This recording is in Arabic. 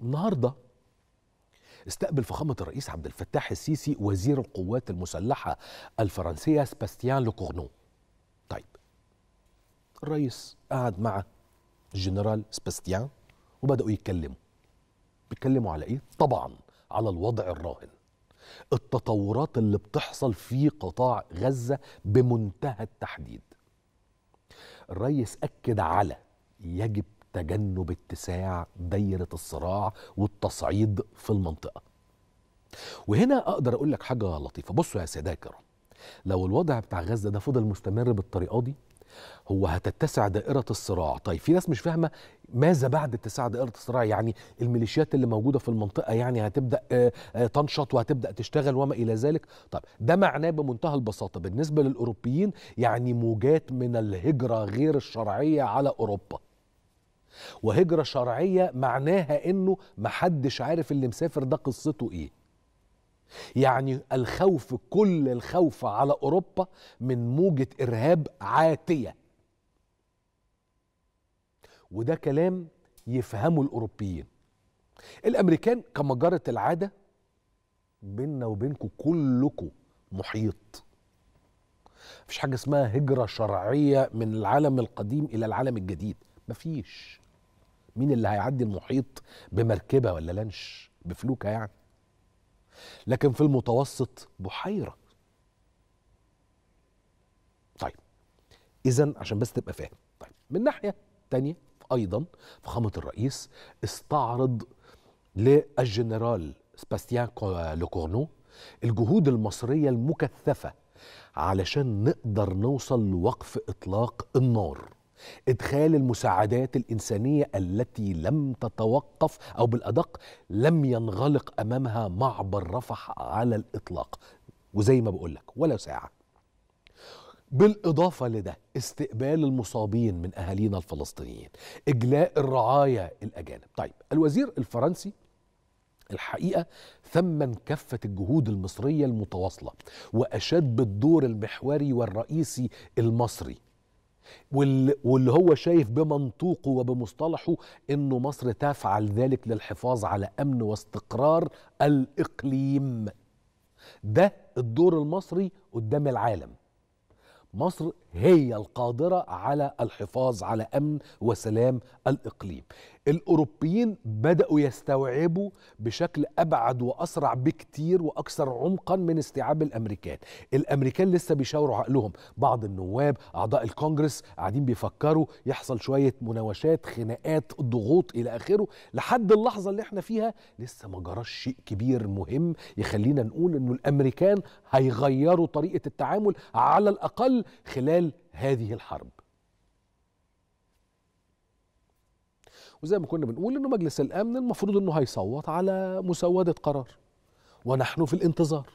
النهارده استقبل فخامة الرئيس عبد الفتاح السيسي وزير القوات المسلحة الفرنسية سباستيان لوكورنو. طيب الرئيس قعد مع الجنرال سباستيان وبدأوا يتكلموا. بيتكلموا على إيه؟ طبعا على الوضع الراهن. التطورات اللي بتحصل في قطاع غزة بمنتهى التحديد. الرئيس أكد على يجب تجنب اتساع دايرة الصراع والتصعيد في المنطقة. وهنا أقدر أقول لك حاجة لطيفة. بصوا يا سادة الكرام لو الوضع بتاع غزة ده فضل مستمر بالطريقة دي هو هتتسع دائرة الصراع. طيب في ناس مش فاهمة ماذا بعد اتساع دائرة الصراع؟ يعني الميليشيات اللي موجودة في المنطقة يعني هتبدأ آه، آه، تنشط وهتبدأ تشتغل وما إلى ذلك؟ طيب ده معناه بمنتهى البساطة. بالنسبة للأوروبيين يعني موجات من الهجرة غير الشرعية على أوروبا. وهجرة شرعية معناها إنه محدش عارف اللي مسافر ده قصته إيه. يعني الخوف كل الخوف على أوروبا من موجة إرهاب عاتية. وده كلام يفهمه الأوروبيين. الأمريكان كما جرت العادة بيننا وبينكم كلكم محيط. مفيش حاجة اسمها هجرة شرعية من العالم القديم إلى العالم الجديد. مفيش. مين اللي هيعدي المحيط بمركبة ولا لانش بفلوكة يعني. لكن في المتوسط بحيرة. طيب إذا عشان بس تبقى فاهم. طيب من ناحية تانية أيضا فخامة الرئيس استعرض للجنرال سباستيان كو- لوكورنو الجهود المصرية المكثفة علشان نقدر نوصل لوقف إطلاق النار. إدخال المساعدات الإنسانية التي لم تتوقف أو بالأدق لم ينغلق أمامها معبر رفح على الإطلاق. وزي ما بقولك ولا ساعة. بالإضافة لده استقبال المصابين من أهالينا الفلسطينيين. إجلاء الرعاية الأجانب. طيب الوزير الفرنسي الحقيقة ثمن كافة الجهود المصرية المتواصلة وأشاد بالدور المحوري والرئيسي المصري. واللي هو شايف بمنطوقه وبمصطلحه إنه مصر تفعل ذلك للحفاظ على أمن واستقرار الإقليم. ده الدور المصري قدام العالم. مصر هي القادرة على الحفاظ على أمن وسلام الإقليم. الأوروبيين بدأوا يستوعبوا بشكل أبعد وأسرع بكتير وأكثر عمقا من استيعاب الأمريكان. الأمريكان لسه بيشاوروا عقلهم. بعض النواب أعضاء الكونجرس قاعدين بيفكروا يحصل شوية مناوشات خناقات ضغوط إلى آخره. لحد اللحظة اللي إحنا فيها لسه ما جراش شيء كبير مهم يخلينا نقول إنه الأمريكان هيغيروا طريقة التعامل على الأقل خلال هذه الحرب. وزي ما كنا بنقول إنه مجلس الأمن المفروض إنه هيصوت على مسودة قرار ونحن في الانتظار.